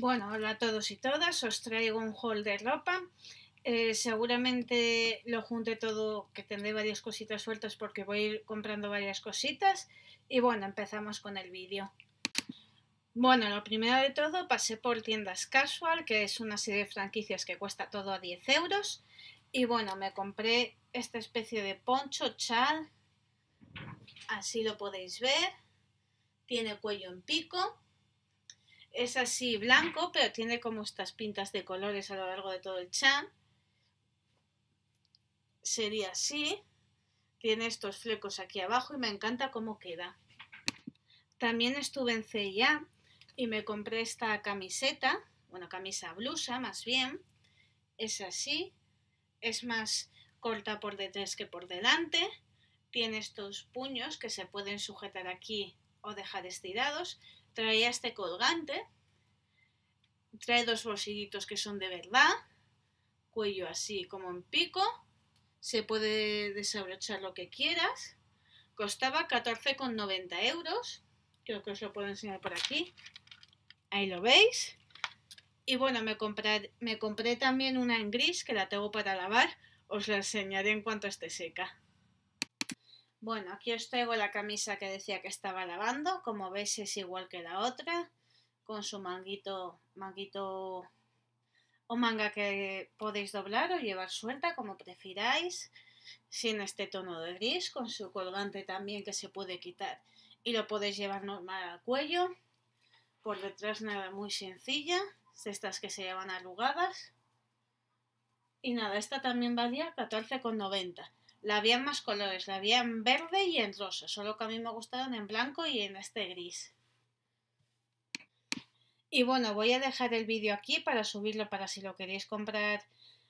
Bueno, hola a todos y todas, os traigo un haul de ropa. Eh, seguramente lo junte todo, que tendré varias cositas sueltas porque voy a ir comprando varias cositas. Y bueno, empezamos con el vídeo. Bueno, lo primero de todo, pasé por tiendas casual, que es una serie de franquicias que cuesta todo a 10 euros. Y bueno, me compré esta especie de poncho chal, así lo podéis ver. Tiene cuello en pico es así blanco, pero tiene como estas pintas de colores a lo largo de todo el chan. Sería así. Tiene estos flecos aquí abajo y me encanta cómo queda. También estuve en C&A y me compré esta camiseta, bueno, camisa blusa más bien. Es así, es más corta por detrás que por delante. Tiene estos puños que se pueden sujetar aquí o dejar estirados traía este colgante, trae dos bolsillitos que son de verdad, cuello así como en pico, se puede desabrochar lo que quieras, costaba 14,90 euros, creo que os lo puedo enseñar por aquí, ahí lo veis, y bueno, me compré, me compré también una en gris que la tengo para lavar, os la enseñaré en cuanto esté seca. Bueno, aquí os traigo la camisa que decía que estaba lavando. Como veis es igual que la otra, con su manguito, manguito o manga que podéis doblar o llevar suelta como prefiráis. Sin este tono de gris, con su colgante también que se puede quitar y lo podéis llevar normal al cuello. Por detrás nada muy sencilla, estas que se llevan arrugadas. Y nada, esta también valía 14,90. La había en más colores, la había en verde y en rosa, solo que a mí me gustaron en blanco y en este gris. Y bueno, voy a dejar el vídeo aquí para subirlo para si lo queréis comprar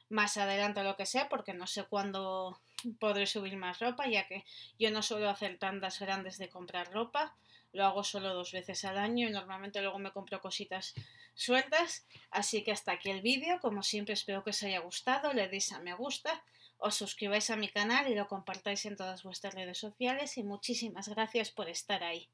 más adelante o lo que sea, porque no sé cuándo podré subir más ropa, ya que yo no suelo hacer tandas grandes de comprar ropa, lo hago solo dos veces al año y normalmente luego me compro cositas sueltas. Así que hasta aquí el vídeo, como siempre espero que os haya gustado, le deis a me gusta os suscribáis a mi canal y lo compartáis en todas vuestras redes sociales y muchísimas gracias por estar ahí.